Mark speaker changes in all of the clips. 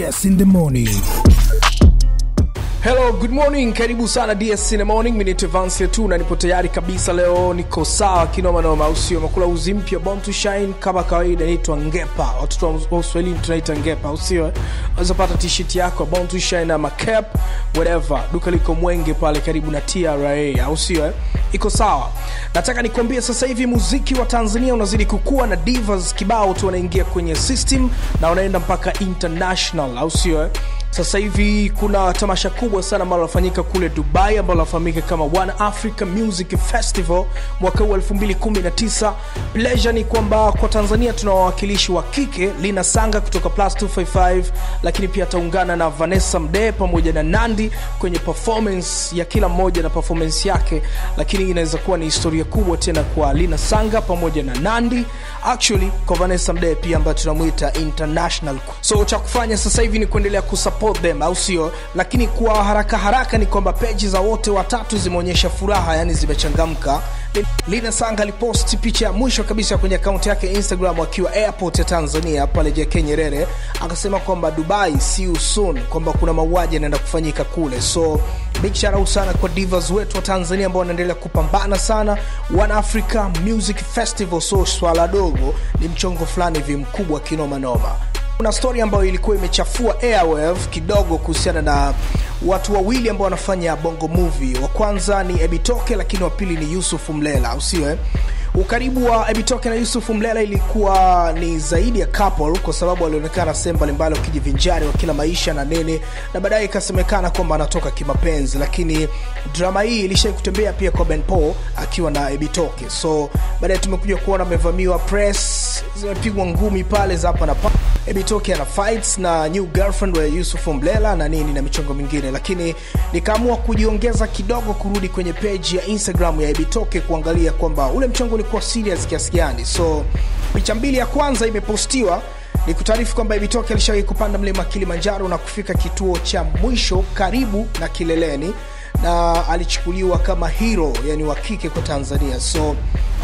Speaker 1: DS in the morning.
Speaker 2: Hello, good morning. Karibu sana DS Cinema morning. Mimi ni Vance tu na nipo tayari kabisa leo, niko sawa kinoma noma, usio makula uzi mpya Born to Shine kama kawaida, inaitwa Ngepa. Watoto wa Kiswahili tunaita Ngepa, usio unaweza pata t-shirt yako Born to Shine ama cap whatever. Duka liko Mwenge pale karibu na TRA, au sio? eh? Iko sawa. Nataka nikwambie sasa hivi muziki wa Tanzania unazidi kukua na divas kibao tu wanaingia kwenye system na wanaenda mpaka international, au sio? Sasa hivi kuna tamasha kubwa sana ambalo linafanyika kule dubai ambalo linafahamika kama one africa music festival mwaka huu 219 pleasure ni kwamba kwa tanzania tuna wawakilishi wa kike lina sanga kutoka plus 255 lakini pia ataungana na vanessa mdee pamoja na nandi kwenye performance ya kila mmoja na performance yake lakini inaweza kuwa ni historia kubwa tena kwa lina sanga pamoja na nandi actually kwa vanessa mdee pia ambayo tunamwita international. So cha kufanya sasa hivi ni kuendelea kusupport them au sio lakini kwa haraka haraka ni kwamba peji za wote watatu zimeonyesha furaha yani zimechangamka. Lina sanga aliposti picha ya mwisho kabisa kwenye akaunti yake ya instagram akiwa airport ya tanzania pale jk nyerere akasema kwamba dubai see you soon kwamba kuna mauaji yanaenda kufanyika kule. So big shout out sana kwa divas wetu wa tanzania ambao wanaendelea kupambana sana. One africa music festival so swala dogo ni mchongo fulani hivi mkubwa kinomanoma kuna story ambayo ilikuwa imechafua airwave kidogo kuhusiana na watu wawili ambao wanafanya bongo movie. Wa kwanza ni ebitoke lakini wa pili ni yusuf mlela au sio eh? ukaribu wa ebitoke na yusuf mlela ilikuwa ni zaidi ya couple kwa sababu walionekana sehemu mbalimbali wakijivinjari wa kila maisha na nini na baadaye ikasemekana kwamba anatoka kimapenzi. Lakini drama hii ilishai kutembea pia kwa ben paul akiwa na ebitoke so baadaye tumekuja kuona amevamiwa press zimepigwa ngumi pale za hapa na pale ebitoke ana fights na new girlfriend wa yusuf Mblela na nini na michongo mingine. Lakini nikaamua kujiongeza kidogo kurudi kwenye page ya instagram ya ebitoke kuangalia kwamba ule mchongo ulikuwa serious kiasi gani. So picha mbili ya kwanza imepostiwa. Ni kutaarifu kwamba ibitoke alishawahi kupanda mlima kilimanjaro na kufika kituo cha mwisho karibu na kileleni na alichukuliwa kama hero yani wa kike kwa tanzania. So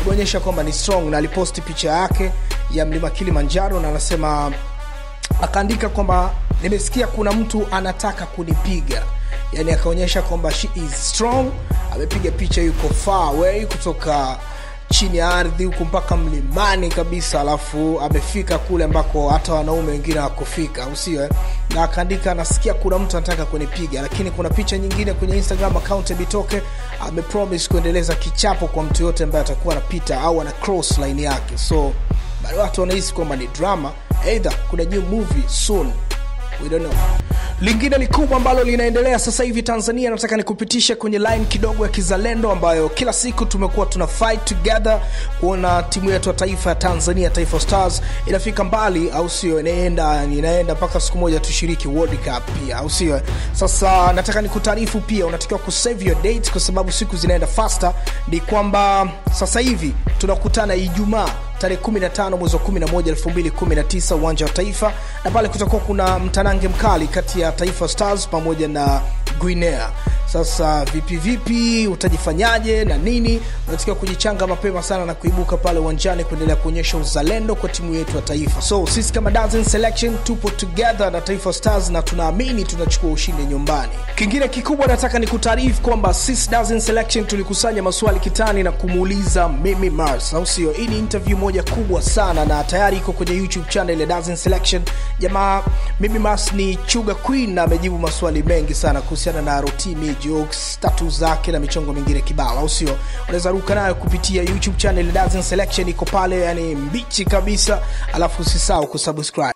Speaker 2: kuonyesha kwamba ni strong na aliposti picha yake ya mlima kilimanjaro na anasema akaandika kwamba nimesikia kuna mtu anataka kunipiga yani akaonyesha kwamba she is strong amepiga picha yuko far away kutoka chini ya ardhi huku mpaka mlimani kabisa alafu amefika kule ambako hata wanaume wengine wakufika au sio eh? na akaandika nasikia kuna mtu anataka kunipiga lakini kuna picha nyingine kwenye instagram account bitoke amepromise kuendeleza kichapo kwa mtu yote ambaye atakuwa anapita au ana cross line yake so bado watu wanahisi kwamba ni drama either kuna new movie soon. We don't know. Lingine ni kubwa ambalo linaendelea sasa hivi tanzania nataka nikupitishe kwenye line kidogo ya kizalendo ambayo kila siku tumekuwa tuna fight together kuona timu yetu ya taifa ya tanzania taifa stars inafika mbali au sio? Inaenda inaenda mpaka siku moja tushiriki world cup pia au sio? Sasa nataka nikutaarifu pia unatakiwa kusave your date kwa sababu siku zinaenda faster. Ni kwamba sasa hivi tunakutana ijumaa tarehe 15 mwezi wa 11 2019 uwanja wa taifa. Na pale kutakuwa kuna mtanange mkali kati ya taifa stars pamoja na guinea sasa vipi vipi utajifanyaje na nini? Unatakiwa kujichanga mapema sana na kuibuka pale uwanjani kuendelea kuonyesha uzalendo kwa timu yetu ya taifa. So sisi kama Dazen selection tupo together na taifa stars na tunaamini tunachukua ushindi nyumbani. Kingine kikubwa nataka ni kutaarifu kwamba sisi Dazen selection tulikusanya maswali kitani na kumuuliza mimi mars. Au sio? Hii ni interview moja kubwa sana na tayari iko kwenye youtube channel ya Dazen selection. Jamaa mimi mars ni chuga queen na amejibu maswali mengi sana kuhusiana na rotimi jokes tatu zake na michongo mingine kibao au sio? Unaweza ruka nayo kupitia youtube channel Dazen selection iko pale yani mbichi kabisa. Alafu usisahau kusubscribe